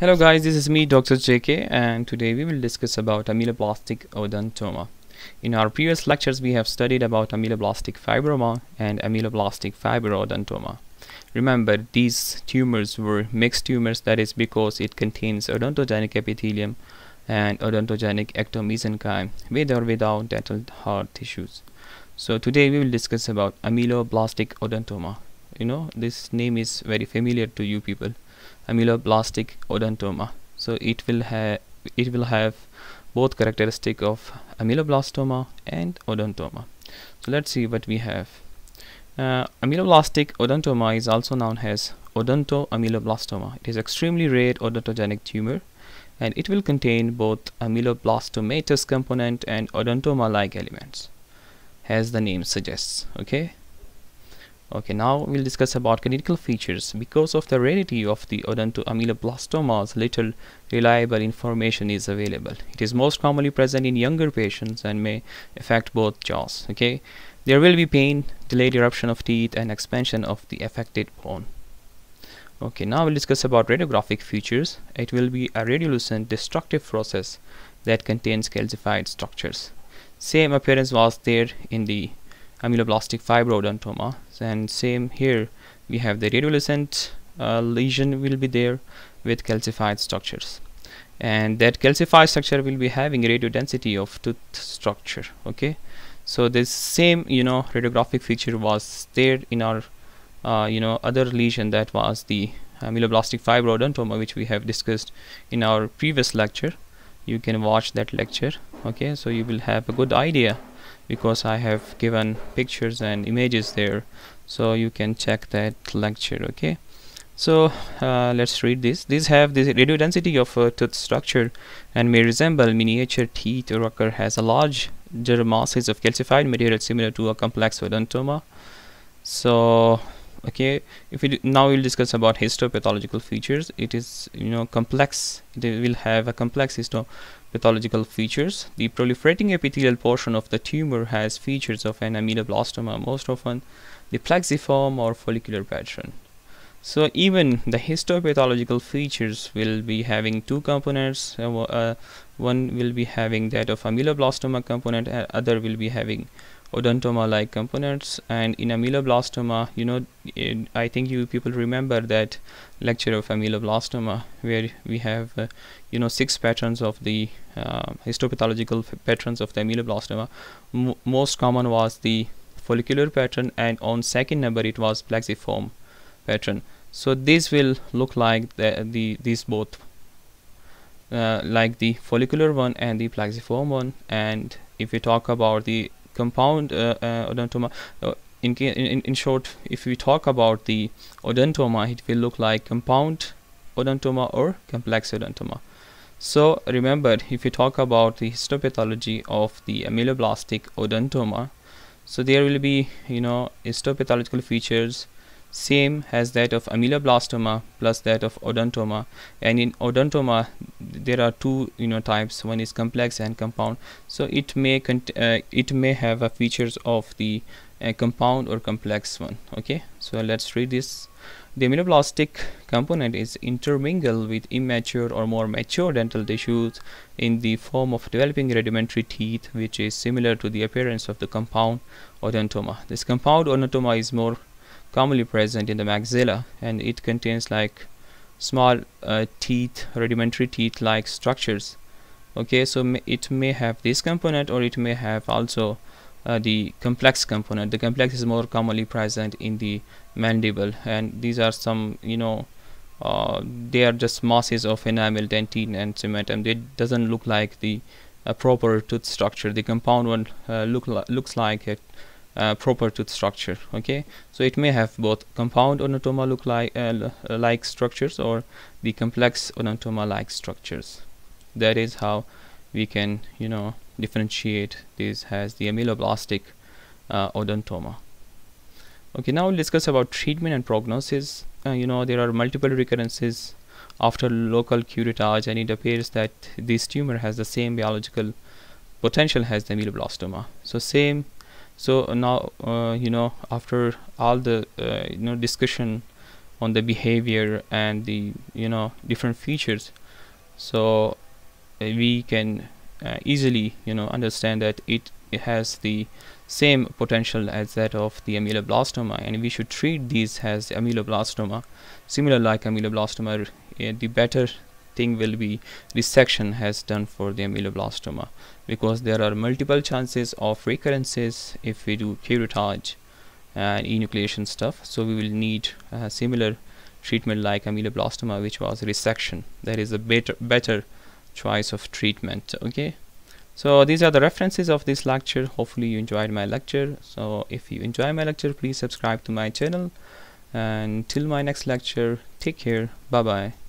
Hello guys, this is me Dr. JK and today we will discuss about ameloblastic odontoma. In our previous lectures we have studied about ameloblastic fibroma and ameloblastic fibro-odontoma. Remember these tumors were mixed tumors that is because it contains odontogenic epithelium and odontogenic ectomesenchyme with or without dental hard tissues. So today we will discuss about ameloblastic odontoma. You know this name is very familiar to you people ameloblastic odontoma. So it will have it will have both characteristic of ameloblastoma and odontoma. So let's see what we have. Uh, odontoma is also known as odontoameloblastoma it is extremely rare odontogenic tumor and it will contain both ameloblastomatous component and odontoma like elements as the name suggests okay Okay, now we'll discuss about clinical features. Because of the rarity of the odontoameloblastomas, little reliable information is available. It is most commonly present in younger patients and may affect both jaws. Okay, there will be pain, delayed eruption of teeth, and expansion of the affected bone. Okay, now we'll discuss about radiographic features. It will be a radiolucent destructive process that contains calcified structures. Same appearance was there in the ameloblastic fibro-odontoma and same here we have the radiolucent uh, lesion will be there with calcified structures. And that calcified structure will be having radio density of tooth structure okay? So this same you know radiographic feature was there in our uh, you know other lesion that was the ameloblastic fibro-odontoma which we have discussed in our previous lecture you can watch that lecture okay? So you will have a good idea because I have given pictures and images there. So you can check that lecture okay? So uh, let's read this. These have the radio density of a tooth structure and may resemble miniature teeth. Or has a large masses of calcified material similar to a complex odontoma. So okay if we now we'll discuss about histopathological features. It is you know complex. It will have a complex histopathological features. The proliferating epithelial portion of the tumor has features of an ameloblastoma most often the plexiform or follicular pattern. So even the histopathological features will be having two components. Uh, uh, one will be having that of ameloblastoma component and other will be having odontoma like components and in ameloblastoma you know it, I think you people remember that lecture of ameloblastoma where we have uh, you know six patterns of the uh, histopathological patterns of the ameloblastoma M most common was the follicular pattern and on second number it was plexiform pattern. So this will look like the, the these both uh, like the follicular one and the plexiform one. And if we talk about the compound uh, uh, odontoma uh, in, in, in short if we talk about the odontoma it will look like compound odontoma or complex odontoma. So remember if we talk about the histopathology of the ameloblastic odontoma so there will be you know histopathological features same as that of ameloblastoma plus that of odontoma. And in odontoma there are two you know types. One is complex and compound. So it may uh, it may have a features of the uh, compound or complex one okay? So let's read this. The ameloblastic component is intermingled with immature or more mature dental tissues in the form of developing rudimentary teeth which is similar to the appearance of the compound odontoma. This compound odontoma is more commonly present in the maxilla and it contains like small uh, teeth rudimentary teeth like structures. Okay so it may have this component or it may have also uh, the complex component. The complex is more commonly present in the mandible and these are some you know uh, they are just masses of enamel dentine and cementum they doesn't look like the uh, proper tooth structure. The compound one uh, look looks like it uh, proper tooth structure okay? So it may have both compound odontoma look like uh, like structures or the complex odontoma like structures. That is how we can you know differentiate this as the ameloblastic uh, odontoma. Okay now we'll discuss about treatment and prognosis. Uh, you know there are multiple recurrences after local curettage and it appears that this tumor has the same biological potential as the ameloblastoma so same so now uh, you know after all the uh, you know discussion on the behavior and the you know different features so uh, we can easily you know understand that it, it has the same potential as that of the ameloblastoma and we should treat these as ameloblastoma similar like ameloblastoma the better thing will be resection has done for the ameloblastoma because there are multiple chances of recurrences if we do curettage and enucleation stuff. So we will need a similar treatment like ameloblastoma which was resection. That is a better better choice of treatment okay? So these are the references of this lecture. Hopefully you enjoyed my lecture. So if you enjoy my lecture please subscribe to my channel. And till my next lecture take care. Bye bye